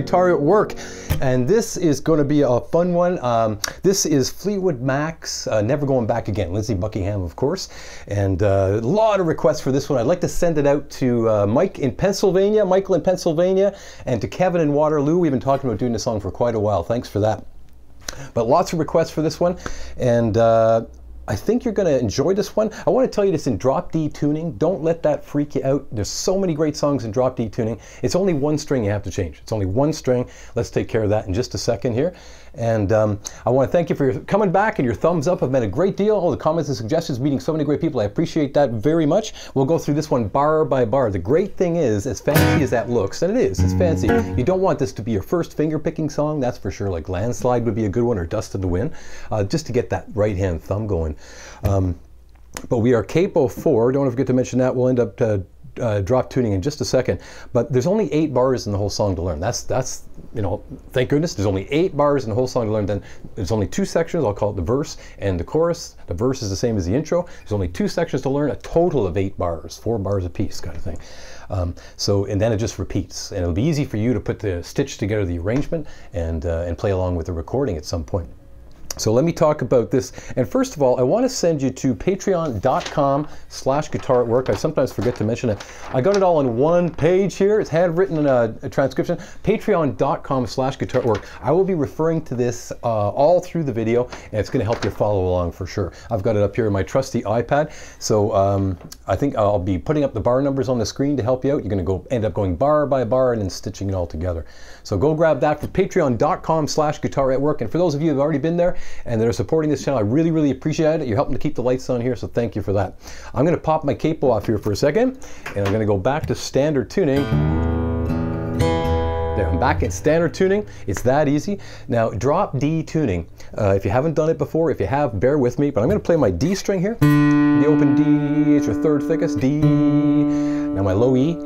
Guitar at Work. And this is going to be a fun one. Um, this is Fleetwood Mac's uh, Never Going Back Again. Lindsey Buckingham, of course. And uh, a lot of requests for this one. I'd like to send it out to uh, Mike in Pennsylvania, Michael in Pennsylvania, and to Kevin in Waterloo. We've been talking about doing this song for quite a while. Thanks for that. But lots of requests for this one. And uh, I think you're going to enjoy this one. I want to tell you this in drop D tuning. Don't let that freak you out. There's so many great songs in drop D tuning. It's only one string you have to change. It's only one string. Let's take care of that in just a second here. And um, I want to thank you for your coming back and your thumbs up have meant a great deal. All the comments and suggestions, meeting so many great people. I appreciate that very much. We'll go through this one bar by bar. The great thing is, as fancy as that looks, and it is, it's fancy, you don't want this to be your first finger picking song, that's for sure. Like Landslide would be a good one, or Dust in the Wind, uh, just to get that right hand thumb going. Um, but we are capo 4. Don't forget to mention that. We'll end up uh, uh, drop tuning in just a second. But there's only eight bars in the whole song to learn. That's that's you know, thank goodness there's only eight bars in the whole song to learn. Then there's only two sections. I'll call it the verse and the chorus. The verse is the same as the intro. There's only two sections to learn. A total of eight bars, four bars a piece, kind of thing. Um, so and then it just repeats, and it'll be easy for you to put the stitch together the arrangement and uh, and play along with the recording at some point. So let me talk about this. And first of all, I want to send you to patreon.com slash guitar at work. I sometimes forget to mention it. I got it all on one page here. It's handwritten in a, a transcription. Patreon.com slash guitar at work. I will be referring to this uh, all through the video, and it's going to help you follow along for sure. I've got it up here in my trusty iPad. So um, I think I'll be putting up the bar numbers on the screen to help you out. You're going to go end up going bar by bar and then stitching it all together. So go grab that for patreon.com slash guitar at work. And for those of you who have already been there, and that are supporting this channel. I really, really appreciate it. You're helping to keep the lights on here, so thank you for that. I'm going to pop my capo off here for a second, and I'm going to go back to standard tuning. There, I'm back in standard tuning. It's that easy. Now, drop D tuning. Uh, if you haven't done it before, if you have, bear with me, but I'm going to play my D string here. The open D, it's your third thickest, D. Now my low E,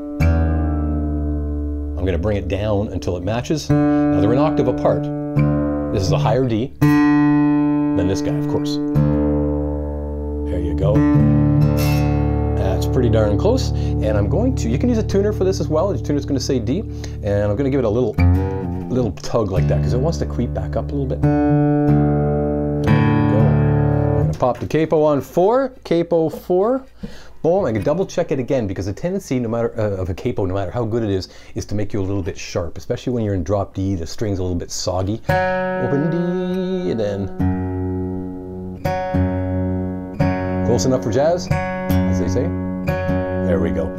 I'm going to bring it down until it matches. Now they're an octave apart. This is a higher D than this guy, of course. There you go. That's pretty darn close. And I'm going to, you can use a tuner for this as well. The tuner's going to say D. And I'm going to give it a little, little tug like that because it wants to creep back up a little bit. I'm to pop the capo on four, capo four. Boom, I can double check it again because the tendency no matter uh, of a capo, no matter how good it is, is to make you a little bit sharp, especially when you're in drop D, the string's a little bit soggy. Open D, and then Close enough for jazz, as they say. There we go.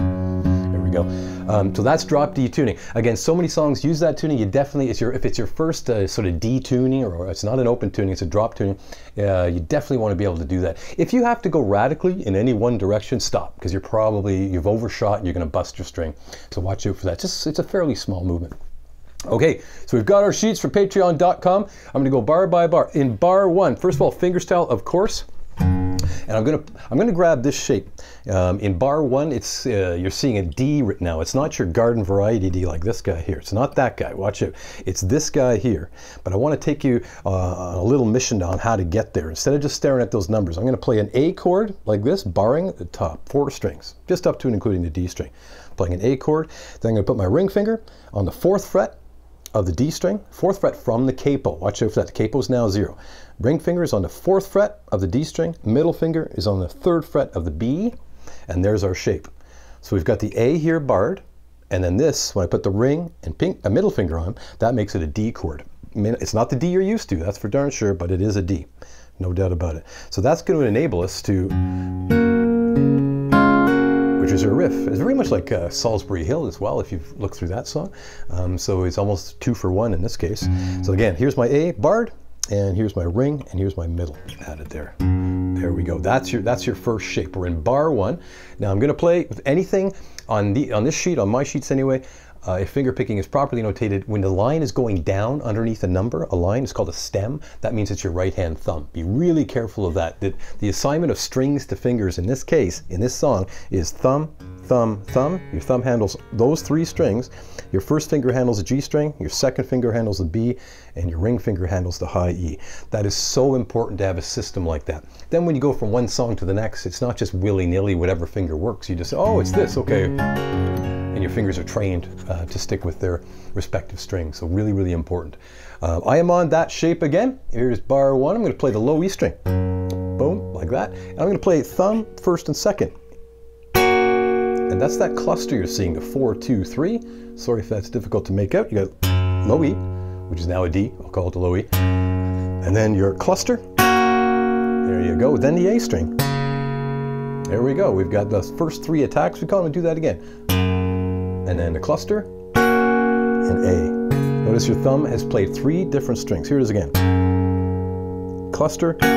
There we go. Um, so that's drop D tuning. Again, so many songs use that tuning. You definitely, it's your, if it's your first uh, sort of D tuning, or it's not an open tuning, it's a drop tuning, uh, you definitely want to be able to do that. If you have to go radically in any one direction, stop, because you're probably, you've overshot and you're going to bust your string. So watch out for that. Just, it's a fairly small movement. Okay, so we've got our sheets for patreon.com. I'm going to go bar by bar. In bar one, first of all, fingerstyle, of course. And I'm gonna I'm gonna grab this shape. Um, in bar one, it's uh, you're seeing a D written now. It's not your garden variety D like this guy here. It's not that guy. Watch it. It's this guy here. But I want to take you uh, a little mission on how to get there. Instead of just staring at those numbers, I'm going to play an A chord like this, barring the top four strings, just up to and including the D string. Playing an A chord. Then I'm going to put my ring finger on the fourth fret of the D string, fourth fret from the capo. Watch out for that. The capo is now zero. Ring finger is on the fourth fret of the D string, middle finger is on the third fret of the B, and there's our shape. So we've got the A here barred, and then this, when I put the ring and pink, a middle finger on, that makes it a D chord. It's not the D you're used to, that's for darn sure, but it is a D. No doubt about it. So that's going to enable us to a riff. It's very much like uh, Solsbury Hill as well, if you've looked through that song. Um, so it's almost two for one in this case. So again, here's my A barred, and here's my ring, and here's my middle added there. There we go. That's your that's your first shape. We're in bar one. Now I'm going to play with anything on the on this sheet, on my sheets anyway. Uh, if finger picking is properly notated, when the line is going down underneath a number, a line is called a stem. That means it's your right hand thumb. Be really careful of that. The, the assignment of strings to fingers in this case, in this song, is thumb, thumb, thumb. Your thumb handles those three strings. Your first finger handles the G string, your second finger handles the B, and your ring finger handles the high E. That is so important to have a system like that. Then when you go from one song to the next, it's not just willy-nilly, whatever finger works. You just say, oh, it's this, okay. Your fingers are trained uh, to stick with their respective strings. So really, really important. Uh, I am on that shape again. Here's bar one. I'm going to play the low E string. Boom, like that. And I'm going to play thumb first and second. And that's that cluster you're seeing, the four, two, three. Sorry if that's difficult to make out. You got low E, which is now a D. I'll call it the low E. And then your cluster. There you go. Then the A string. There we go. We've got the first three attacks. We call them. Do that again. And then the cluster and A. Notice your thumb has played three different strings. Here it is again. Cluster. there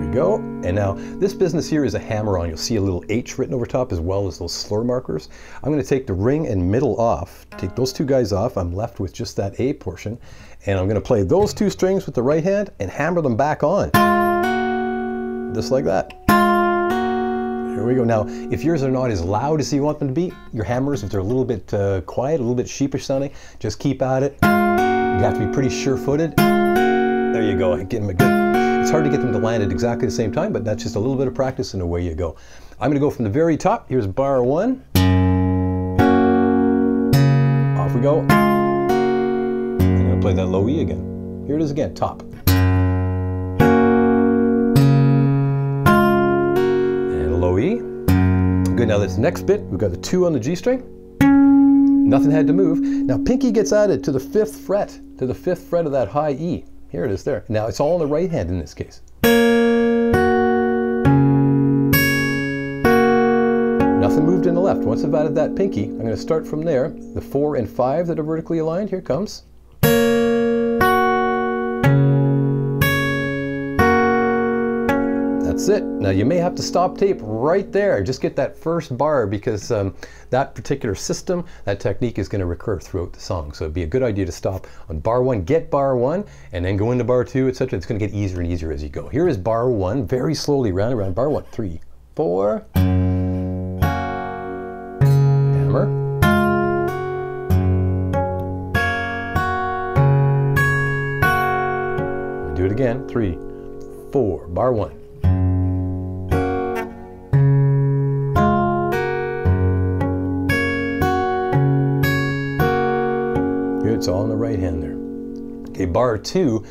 we go. And now this business here is a hammer-on. You'll see a little H written over top as well as those slur markers. I'm going to take the ring and middle off. Take those two guys off. I'm left with just that A portion. And I'm going to play those two strings with the right hand and hammer them back on. Just like that. Here we go. Now, if yours are not as loud as you want them to be, your hammers, if they're a little bit uh, quiet, a little bit sheepish sounding, just keep at it. You have to be pretty sure-footed. There you go. Get them a good. It's hard to get them to land at exactly the same time, but that's just a little bit of practice and away you go. I'm going to go from the very top. Here's bar one. Off we go. I'm going to play that low E again. Here it is again, top. Low E. Good, now this next bit, we've got the two on the G string. Nothing had to move. Now pinky gets added to the fifth fret, to the fifth fret of that high E. Here it is there. Now it's all on the right hand in this case. Nothing moved in the left. Once I've added that pinky, I'm going to start from there. The four and five that are vertically aligned, here comes. That's it. Now you may have to stop tape right there. Just get that first bar because um, that particular system, that technique is going to recur throughout the song. So it'd be a good idea to stop on bar one, get bar one, and then go into bar two, etc. It's going to get easier and easier as you go. Here is bar one, very slowly round around bar one, three, four. Hammer. Do it again, three, four, bar one. It's all in the right hand there. Okay, bar two,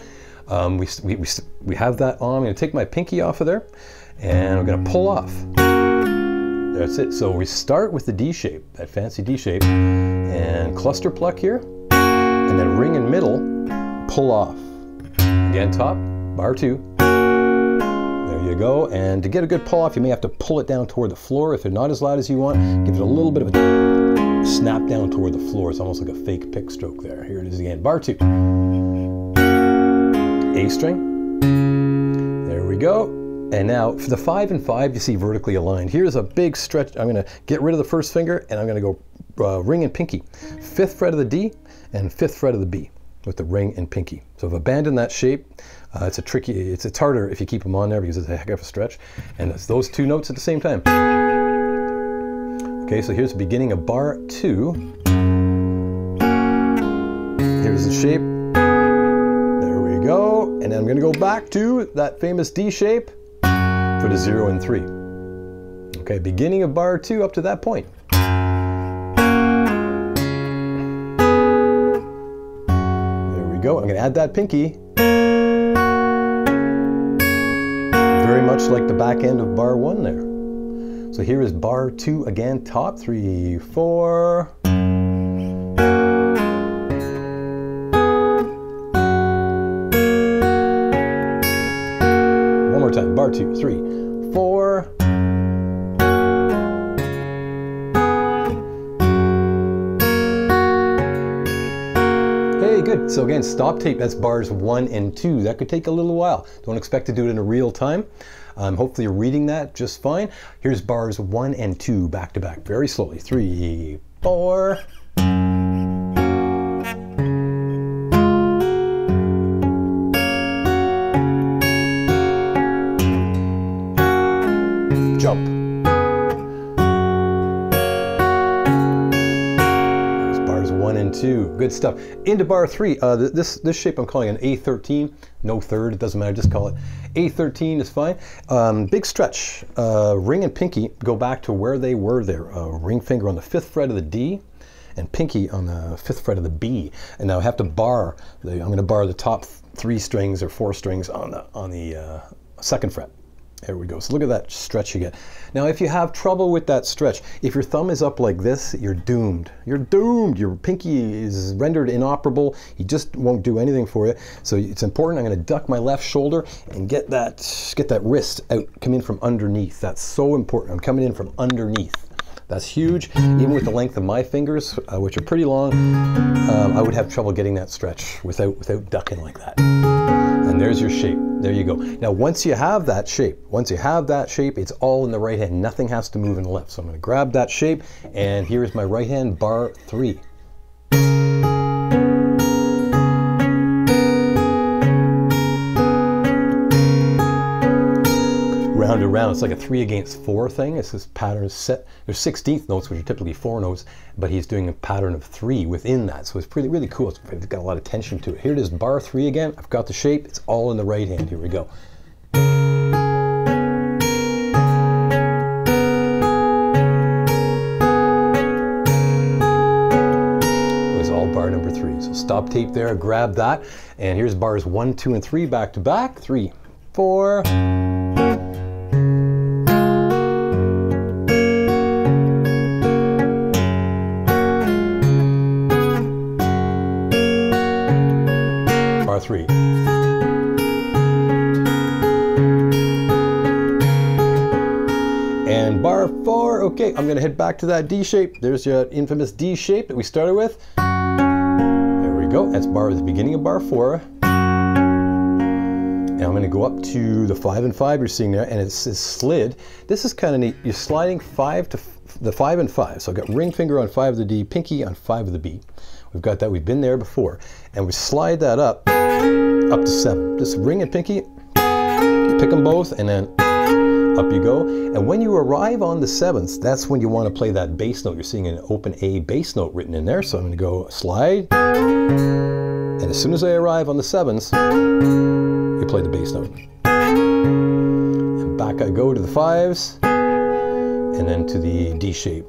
um, we, we, we, we have that on. I'm to take my pinky off of there and I'm going to pull off. That's it. So we start with the D shape, that fancy D shape, and cluster pluck here, and then ring in middle, pull off. Again, top, bar two. There you go. And to get a good pull off, you may have to pull it down toward the floor. If they're not as loud as you want, give it a little bit of a snap down toward the floor. It's almost like a fake pick stroke there. Here it is again. Bar two. A string. There we go. And now for the five and five, you see vertically aligned. Here's a big stretch. I'm going to get rid of the first finger and I'm going to go uh, ring and pinky. Fifth fret of the D and fifth fret of the B with the ring and pinky. So I've abandoned that shape. Uh, it's a tricky, it's, it's harder if you keep them on there because it's a heck of a stretch. And it's those two notes at the same time. Okay, so here's the beginning of bar two. Here's the shape. There we go. And then I'm going to go back to that famous D shape for the zero and three. Okay, beginning of bar two up to that point. There we go. I'm going to add that pinky. Very much like the back end of bar one there. So here is bar two again, top three, four. One more time, bar two, three, four. Hey, good. So again, stop tape, that's bars one and two. That could take a little while. Don't expect to do it in a real time. Um, hopefully you're reading that just fine. Here's bars one and two back to back, very slowly. Three, four. Jump. Two. Good stuff. Into bar three. Uh, this this shape I'm calling an A13. No third. It doesn't matter. Just call it A13 is fine. Um, big stretch. Uh, ring and pinky go back to where they were there. Uh, ring finger on the fifth fret of the D and pinky on the fifth fret of the B. And now I have to bar, the, I'm going to bar the top three strings or four strings on the, on the uh, second fret. There we go. So look at that stretch you get. Now, if you have trouble with that stretch, if your thumb is up like this, you're doomed. You're doomed. Your pinky is rendered inoperable. He just won't do anything for you. So it's important. I'm going to duck my left shoulder and get that get that wrist out, come in from underneath. That's so important. I'm coming in from underneath. That's huge. Even with the length of my fingers, uh, which are pretty long, um, I would have trouble getting that stretch without without ducking like that. And there's your shape. There you go. Now, once you have that shape, once you have that shape, it's all in the right hand. Nothing has to move in the left. So I'm going to grab that shape, and here's my right hand bar three. Round and round. It's like a three against four thing. It's this pattern set. There's 16th notes, which are typically four notes, but he's doing a pattern of three within that. So it's pretty, really cool. It's, it's got a lot of tension to it. Here it is, bar three again. I've got the shape. It's all in the right hand. Here we go. It was all bar number three. So stop tape there, grab that. And here's bars one, two, and three back to back. Three, four, back to that D shape. There's your infamous D shape that we started with. There we go, that's bar the beginning of bar four. And I'm gonna go up to the five and five you're seeing there, and it's, it's slid. This is kind of neat. You're sliding five to the five and five. So I've got ring finger on five of the D, pinky on five of the B. We've got that, we've been there before. And we slide that up, up to seven. Just ring and pinky, pick them both, and then up you go. And when you arrive on the seventh, that's when you want to play that bass note. You're seeing an open A bass note written in there. So I'm going to go slide. And as soon as I arrive on the seventh, you play the bass note. And back I go to the fives, and then to the D shape.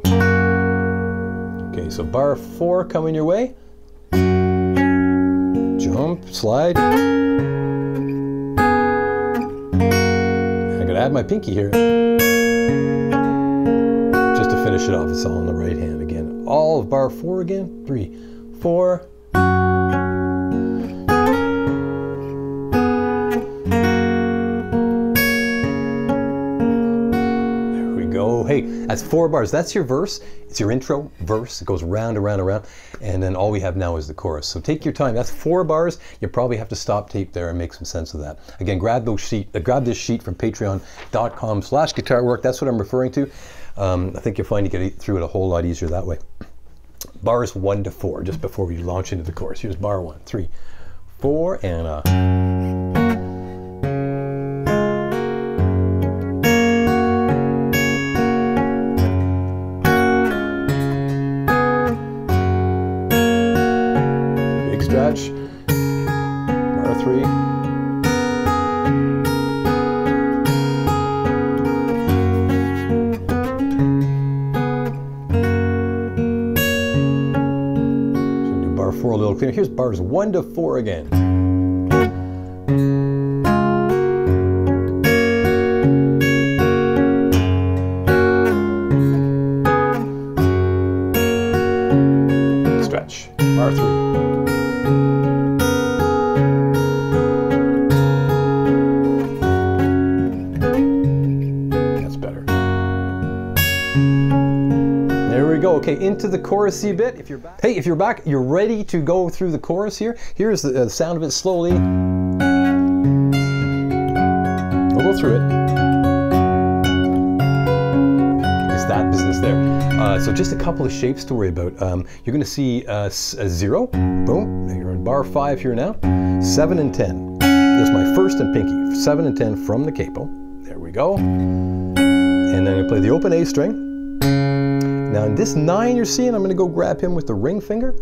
Okay, so bar four coming your way. Jump, slide. I gotta add my pinky here. Just to finish it off, it's all in the right hand again. All of bar four again. Three, four, hey, that's four bars. That's your verse. It's your intro verse. It goes round and round and round. And then all we have now is the chorus. So take your time. That's four bars. You probably have to stop tape there and make some sense of that. Again, grab those sheet, uh, grab this sheet from patreon.com slash guitarwork. That's what I'm referring to. Um, I think you'll find you get through it a whole lot easier that way. Bars one to four, just before we launch into the chorus. Here's bar one, three, four, and uh, bars one to four again. Stretch, bar three. Okay, into the chorusy bit. If you're back, hey, if you're back, you're ready to go through the chorus here. Here's the uh, sound of it slowly. We'll go through it. It's that business there. Uh, so just a couple of shapes to worry about. Um, you're going to see a, a zero. Boom. You're in bar five here now. Seven and ten. This is my first and pinky. Seven and ten from the capo. There we go. And then I play the open A string. Now in this nine you're seeing, I'm gonna go grab him with the ring finger.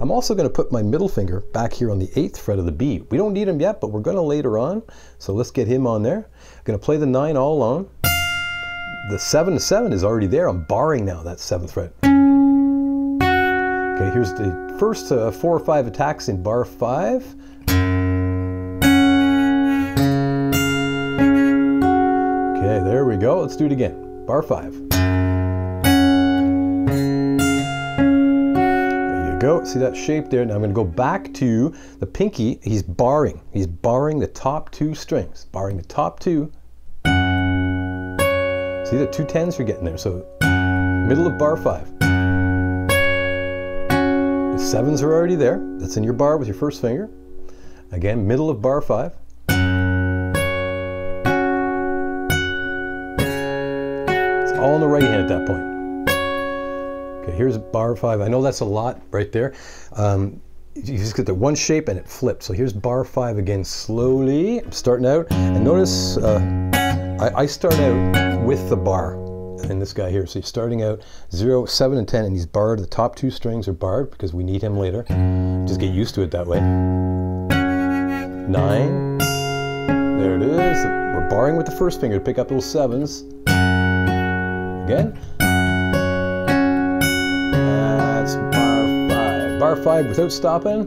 I'm also going to put my middle finger back here on the 8th fret of the B. We don't need him yet, but we're going to later on. So let's get him on there. I'm going to play the 9 all alone. The 7 to 7 is already there. I'm barring now that 7th fret. Okay, here's the first uh, four or five attacks in bar 5. Okay, there we go. Let's do it again. Bar 5. go. See that shape there? Now I'm going to go back to the pinky. He's barring. He's barring the top two strings. Barring the top two. See the two tens you're getting there. So middle of bar five. The sevens are already there. That's in your bar with your first finger. Again, middle of bar five. It's all on the right hand at that point. Okay, here's bar five. I know that's a lot right there. Um, you just get the one shape and it flips. So here's bar five again, slowly. I'm starting out, and notice uh, I, I, start out with the bar in this guy here. So you're starting out zero, seven, and 10, and he's barred. The top two strings are barred because we need him later. Just get used to it that way. Nine, there it is. We're barring with the first finger to pick up those sevens. Again. Bar 5 without stopping.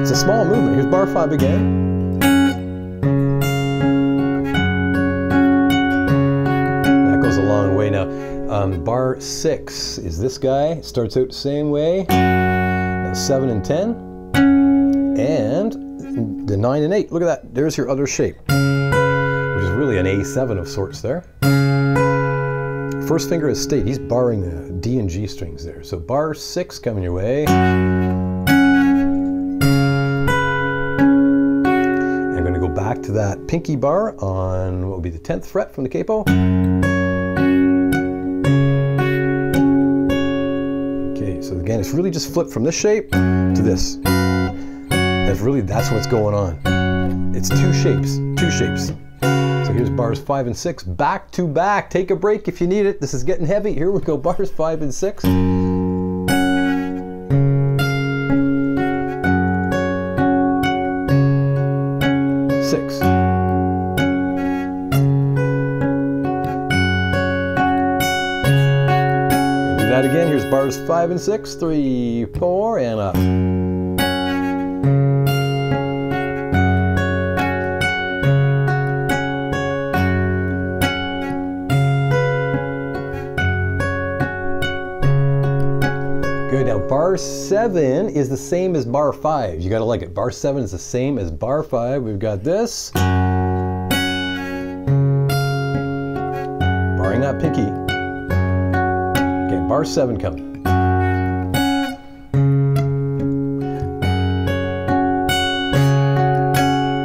It's a small movement. Here's bar 5 again. That goes a long way now. Um, bar 6 is this guy. Starts out the same way. 7 and 10. And the 9 and 8. Look at that. There's your other shape. Which is really an A7 of sorts there. First finger is state. He's barring the D and G strings there. So bar six coming your way. I'm going to go back to that pinky bar on what would be the 10th fret from the capo. Okay, so again, it's really just flipped from this shape to this. That's really, that's what's going on. It's two shapes, two shapes. So here's bars five and six, back to back. Take a break if you need it. This is getting heavy. Here we go, bars five and six. Six. do that again. Here's bars five and six, three, four, and up. Bar 7 is the same as bar 5. You gotta like it. Bar 7 is the same as bar 5. We've got this. Barring that pinky. Okay, bar 7 coming.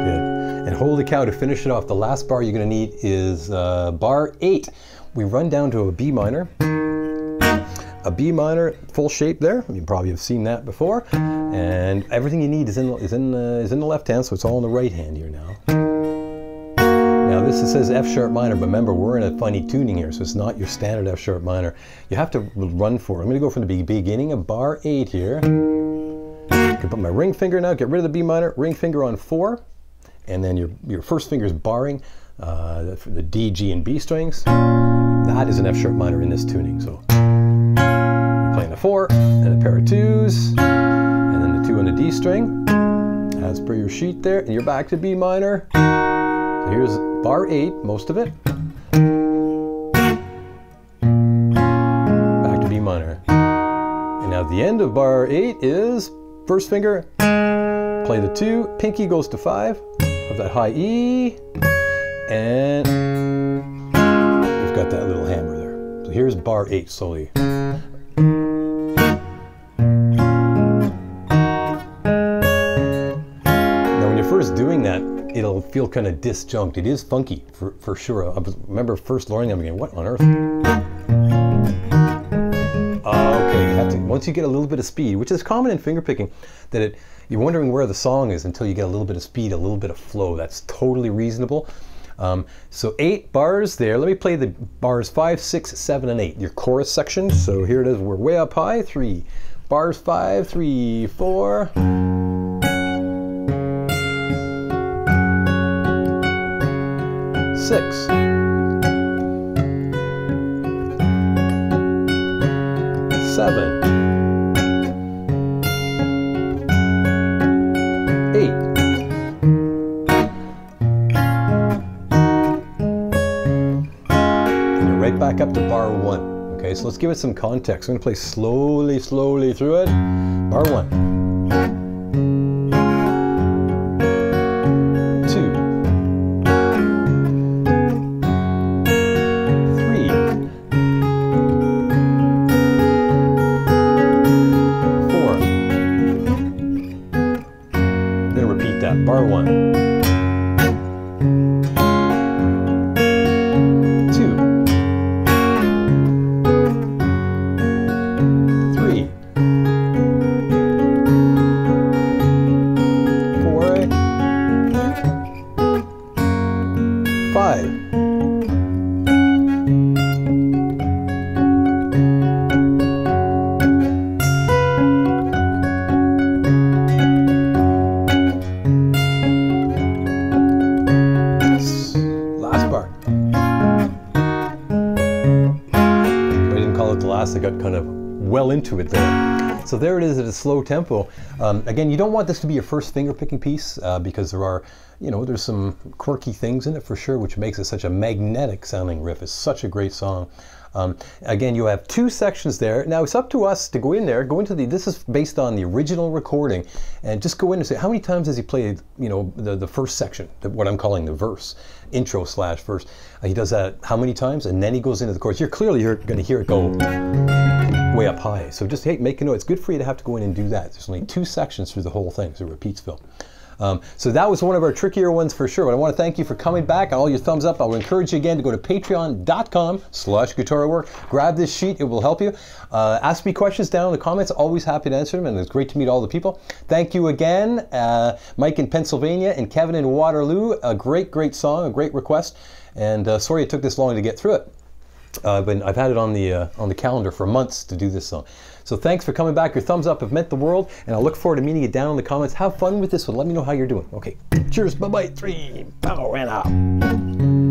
Good. And holy cow, to finish it off, the last bar you're gonna need is uh, bar 8. We run down to a B minor a B minor, full shape there. You probably have seen that before. And everything you need is in, is in, uh, is in the left hand, so it's all in the right hand here now. Now this says F sharp minor, but remember we're in a funny tuning here, so it's not your standard F sharp minor. You have to run for it. I'm gonna go from the beginning of bar eight here. I can put my ring finger now, get rid of the B minor, ring finger on four, and then your, your first finger is barring uh, the, the D, G, and B strings. That is an F sharp minor in this tuning, so playing a four and a pair of twos, and then the two on the D string, as per your sheet there, and you're back to B minor. So here's bar eight, most of it. Back to B minor. And now the end of bar eight is first finger, play the two, pinky goes to five, of that high E, and we've got that little hammer there. So here's bar eight slowly. It'll feel kind of disjunct. It is funky for, for sure. I remember first learning them again. What on earth? Uh, okay, to, once you get a little bit of speed, which is common in fingerpicking, that it you're wondering where the song is until you get a little bit of speed, a little bit of flow. That's totally reasonable. Um, so eight bars there. Let me play the bars five, six, seven, and eight. Your chorus section. So here it is. We're way up high. Three bars. Five, three, four. Six. Seven. Eight. And you're right back up to bar one. Okay, so let's give it some context. I'm gonna play slowly, slowly through it. Bar one. Last, I got kind of well into it there. So there it is at a slow tempo. Um, again, you don't want this to be your first finger picking piece uh, because there are, you know, there's some quirky things in it for sure, which makes it such a magnetic sounding riff. It's such a great song. Um, again, you have two sections there. Now it's up to us to go in there, go into the, this is based on the original recording, and just go in and say, how many times has he played, you know, the, the first section, the, what I'm calling the verse, intro slash verse. Uh, he does that how many times? And then he goes into the chorus. You're clearly you're going to hear it go way up high. So just, hey, make a note. It's good for you to have to go in and do that. There's only two sections through the whole thing, so it repeats film. Um, so that was one of our trickier ones for sure. But I want to thank you for coming back. All your thumbs up. I'll encourage you again to go to patreon.com slash guitar work. Grab this sheet. It will help you. Uh, ask me questions down in the comments. Always happy to answer them. And it's great to meet all the people. Thank you again, uh, Mike in Pennsylvania and Kevin in Waterloo. A great, great song, a great request. And uh, sorry it took this long to get through it. Uh, but I've had it on the uh, on the calendar for months to do this song. So thanks for coming back. Your thumbs up have meant the world, and I look forward to meeting you down in the comments. Have fun with this one. Let me know how you're doing. Okay. Cheers. Bye bye. Three. Power and out.